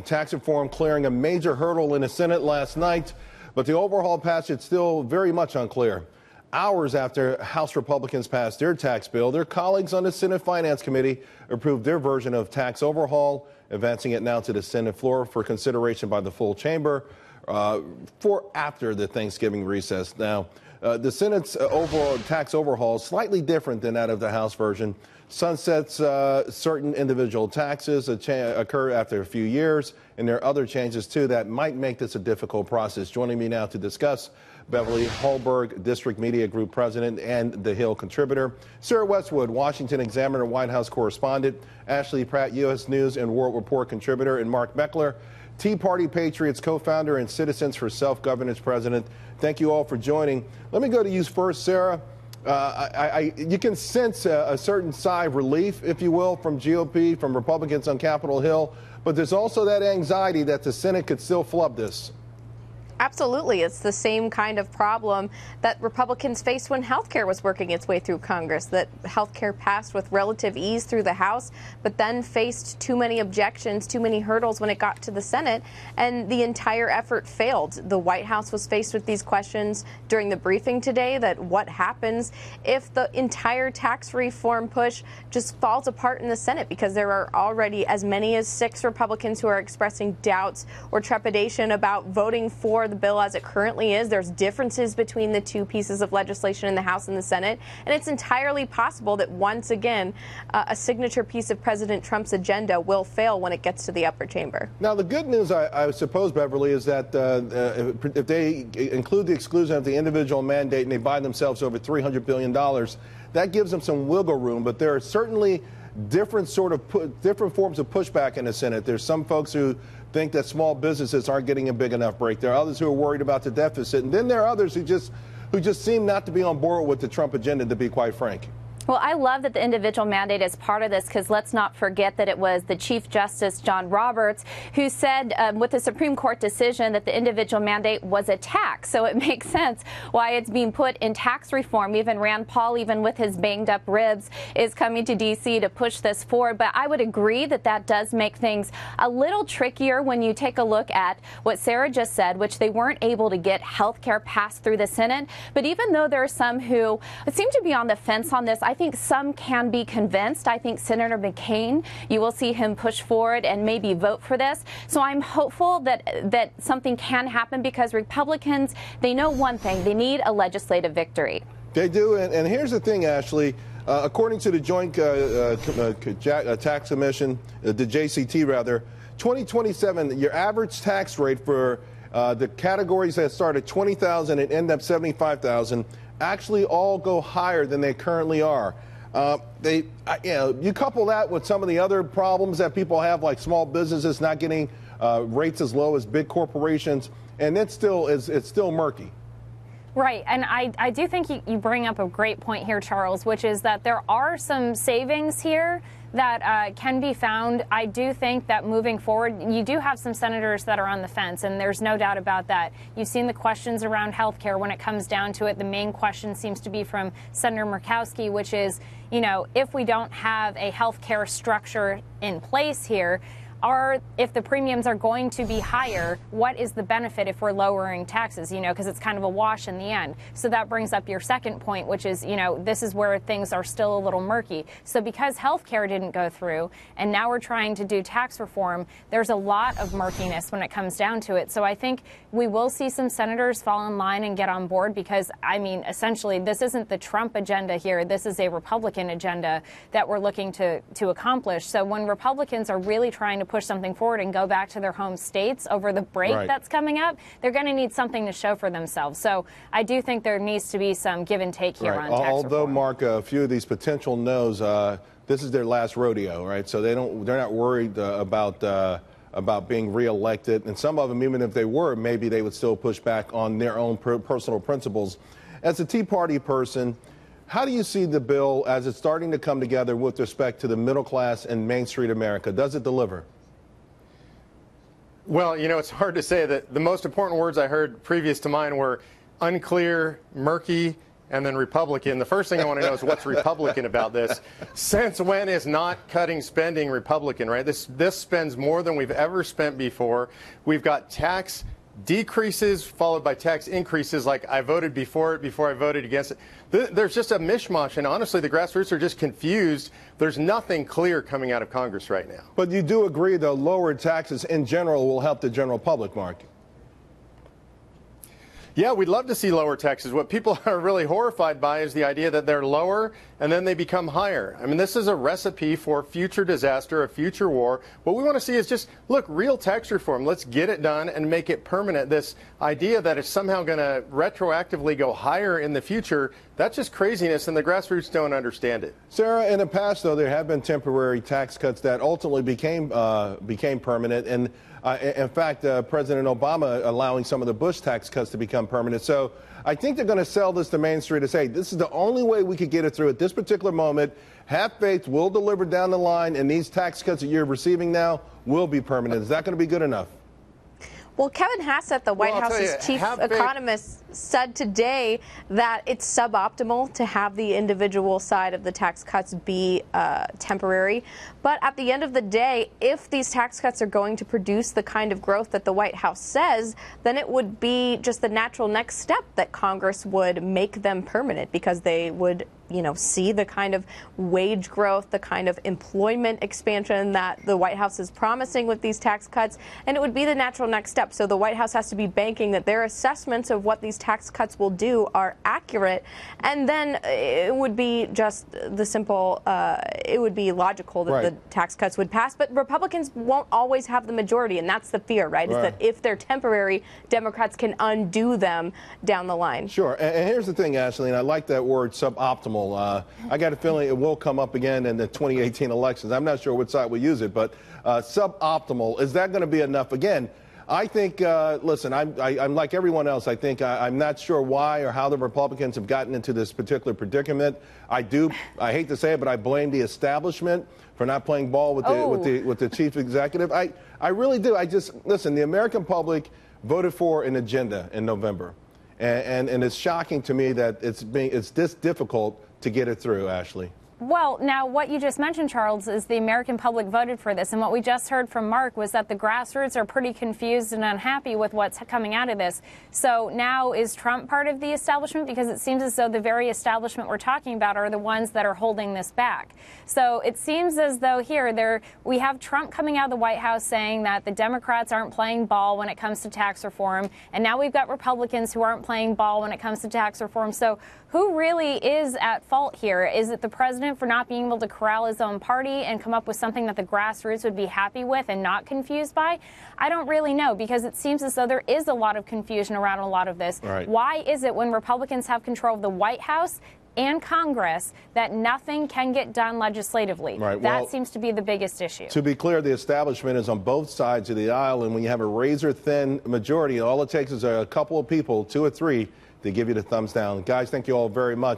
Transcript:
Tax reform clearing a major hurdle in the Senate last night, but the overhaul passage still very much unclear. Hours after House Republicans passed their tax bill, their colleagues on the Senate Finance Committee approved their version of tax overhaul, advancing it now to the Senate floor for consideration by the full chamber uh, for after the Thanksgiving recess. Now, uh, the Senate's uh, overall tax overhaul is slightly different than that of the House version sunsets uh, certain individual taxes occur after a few years, and there are other changes too that might make this a difficult process. Joining me now to discuss, Beverly Hallberg, District Media Group President and The Hill contributor, Sarah Westwood, Washington Examiner, White House correspondent, Ashley Pratte, U.S. News and World Report contributor, and Mark Meckler, Tea Party Patriots co-founder and Citizens for Self-Governance president. Thank you all for joining. Let me go to you first, Sarah. Uh, I, I, you can sense a, a, certain sigh of relief, if you will, from GOP, from Republicans on Capitol Hill, but there's also that anxiety that the Senate could still flub this. Absolutely. It's the same kind of problem that Republicans faced when health care was working its way through Congress, that health care passed with relative ease through the House, but then faced too many objections, too many hurdles when it got to the Senate, and the entire effort failed. The White House was faced with these questions during the briefing today that what happens if the entire tax reform push just falls apart in the Senate because there are already as many as six Republicans who are expressing doubts or trepidation about voting for the bill as it currently is. There's differences between the two pieces of legislation in the House and the Senate, and it's entirely possible that once again, uh, a signature piece of President Trump's agenda will fail when it gets to the upper chamber. Now, the good news, I, I suppose, Beverly, is that uh, uh, if they include the exclusion of the individual mandate and they buy themselves over $300 billion, that gives them some wiggle room. But there are certainly different sort of different forms of pushback in the Senate. There's some folks who think that small businesses aren't getting a big enough break. There are others who are worried about the deficit, and then there are others who just who just seem not to be on board with the Trump agenda. To be quite frank. Well, I love that the individual mandate is part of this because let's not forget that it was the Chief Justice John Roberts who said um, with the Supreme Court decision that the individual mandate was a tax. So it makes sense why it's being put in tax reform. Even Rand Paul, even with his banged up ribs, is coming to D.C. to push this forward. But I would agree that that does make things a little trickier when you take a look at what Sarah just said, which they weren't able to get health care passed through the Senate. But even though there are some who seem to be on the fence on this, think some can be convinced. I think Senator McCain, you will see him push forward and maybe vote for this. So I'm hopeful that that something can happen because Republicans, they know one thing, they need a legislative victory. They do, and, and here's the thing, Ashley. Uh, according to the Joint uh, uh, uh Tax Commission, uh, the JCT rather, 2027, your average tax rate for uh, the categories that start at 20,000 and end up 75,000 actually all go higher than they currently are. Uh, they, you know, you couple that with some of the other problems that people have, like small businesses not getting uh, rates as low as big corporations, and it still is it's still murky. Right, and I, I do think you, you bring up a great point here, Charles, which is that there are some savings here that uh, can be found. I do think that moving forward, you do have some senators that are on the fence, and there's no doubt about that. You've seen the questions around health care. When it comes down to it, the main question seems to be from Senator Murkowski, which is, you know, if we don't have a health care structure in place here, are if the premiums are going to be higher, what is the benefit if we're lowering taxes? You know, because it's kind of a wash in the end. So that brings up your second point, which is, you know, this is where things are still a little murky. So because health care didn't go through, and now we're trying to do tax reform, there's a lot of murkiness when it comes down to it. So I think we will see some senators fall in line and get on board because, I mean, essentially, this isn't the Trump agenda here. This is a Republican agenda that we're looking to to accomplish. So when Republicans are really trying to push something forward and go back to their home states over the break right. that's coming up, they're going to need something to show for themselves. So I do think there needs to be some give and take here right. on tax Although. Mark, a few of these potential no's, uh, this is their last rodeo, right? So they don't, they're not worried uh, about. Uh, about being reelected, and some of them, even if they were, maybe they would still push back on their own per personal principles. As a Tea Party person, how do you see the bill as it's starting to come together with respect to the middle class and Main Street America? Does it deliver? Well, you know, it's hard to say that the most important words I heard previous to mine were unclear, murky, and then Republican. The first thing I want to know is what's Republican about this. Since when is not cutting spending Republican, right? This, this spends more than we've ever spent before. We've got tax decreases followed by tax increases like I voted before it before I voted against it. There's just a mishmash, and honestly, the grassroots are just confused. There's nothing clear coming out of Congress right now. But you do agree, though, lower taxes in general will help the general public, Mark. Yeah, we'd love to see lower taxes. What people are really horrified by is the idea that they're lower and then they become higher. I mean, this is a recipe for future disaster, a future war. What we want to see is just, look, real tax reform. Let's get it done and make it permanent. This idea that it's somehow going to retroactively go higher in the future, that's just craziness, and the grassroots don't understand it. Sarah, in the past, though, there have been temporary tax cuts that ultimately became, uh, became permanent. And uh, in fact, uh, President Obama allowing some of the Bush tax cuts to become permanent. So I think they're going to sell this to Main Street to say this is the only way we could get it through at this particular moment. Have faith, we'll deliver down the line, and these tax cuts that you're receiving now will be permanent. Is that going to be good enough? Well, Kevin Hassett, the White well, House's you, chief economist, said today that it's suboptimal to have the individual side of the tax cuts be uh, temporary. But at the end of the day, if these tax cuts are going to produce the kind of growth that the White House says, then it would be just the natural next step that Congress would make them permanent because they would you know, see the kind of wage growth, the kind of employment expansion that the White House is promising with these tax cuts, and it would be the natural next step. So the White House has to be banking that their assessments of what these tax cuts will do are accurate, and then it would be just the simple, uh, it would be logical that right. the tax cuts would pass. But Republicans won't always have the majority, and that's the fear, right? right? Is that if they're temporary, Democrats can undo them down the line. Sure. And here's the thing, Ashley, and I like that word suboptimal uh, I got a feeling it will come up again in the 2018 elections. I'm not sure which side will use it, but uh, suboptimal, is that going to be enough? Again, I think, uh, listen, I'm, I, am i am like everyone else. I think I, am not sure why or how the Republicans have gotten into this particular predicament. I do, I hate to say it, but I blame the establishment for not playing ball with the, oh. with the, with the chief executive. I, I really do. I just, listen, the American public voted for an agenda in November. And, and, and it's shocking to me that it's, being, it's this difficult to get it through, Ashley. Well, now what you just mentioned, Charles, is the American public voted for this. And what we just heard from Mark was that the grassroots are pretty confused and unhappy with what's coming out of this. So now is Trump part of the establishment? Because it seems as though the very establishment we're talking about are the ones that are holding this back. So it seems as though here there we have Trump coming out of the White House saying that the Democrats aren't playing ball when it comes to tax reform. And now we've got Republicans who aren't playing ball when it comes to tax reform. So who really is at fault here? Is it the president for not being able to corral his own party and come up with something that the grassroots would be happy with and not confused by? I don't really know because it seems as though there is a lot of confusion around a lot of this. Right. Why is it when Republicans have control of the White House, and Congress that nothing can get done legislatively. Right. That well, seems to be the biggest issue. To be clear, the establishment is on both sides of the aisle, and when you have a razor thin majority, all it takes is a couple of people, two or three, to give you the thumbs down. Guys, thank you all very much.